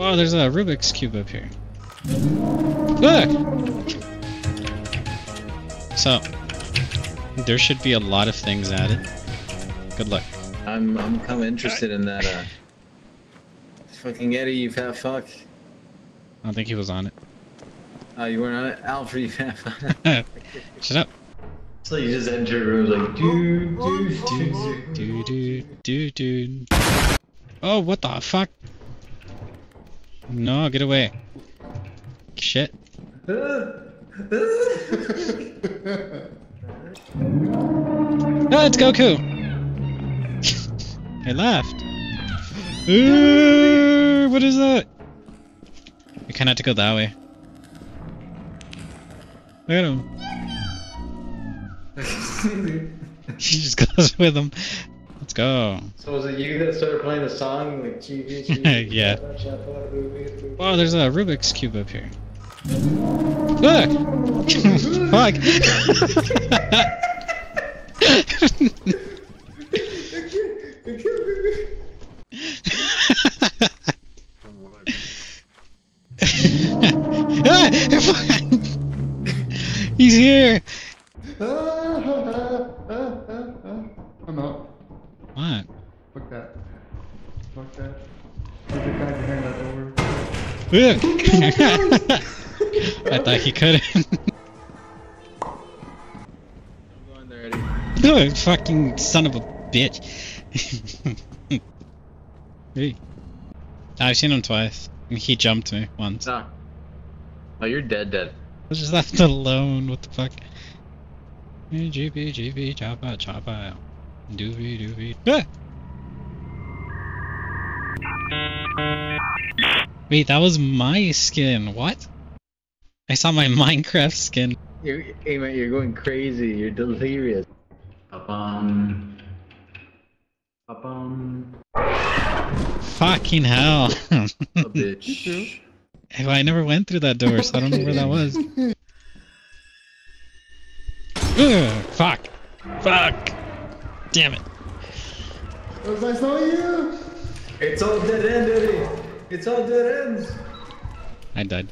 Wow, there's a Rubik's Cube up here. Look! So, there should be a lot of things added. Good luck. I'm I'm kind of interested in that. Uh, fucking Eddie, you fat fuck. I don't think he was on it. Oh, you weren't on it, Alfred, you fat fuck. Shut up. So you just enter a room like do do do Do do do do. Oh, what the fuck? No, get away. Shit. No, it's Goku! I laughed. Ooh, what is that? We kind of have to go that way. Look at him. He just goes with him. Let's go. So was it you that started playing the song like GB? Yeah. Wow, there's a Rubik's Cube up here. Look! Fuck! He's here! I'm out. What? Fuck that. Fuck that. Look at that behind that door. I thought he couldn't. I'm going there, Eddie. no, fucking son of a bitch. hey. I've seen him twice. He jumped me once. I Ah. Oh, you're dead, dead. I was just left alone. What the fuck? Hey, GB, GB, choppa, choppa. Doobie, doobie. Ah! Wait, that was my skin. What? I saw my Minecraft skin. You're, hey man, you're going crazy. You're delirious. Ba-bum. Ba-bum. Fucking hell. A bitch. Well, I never went through that door, so I don't know where that was. Ugh, fuck. Fuck. Damn it. Was I saw you? It's all dead end, Eddie. It's all dead ends. I died.